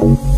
Bye.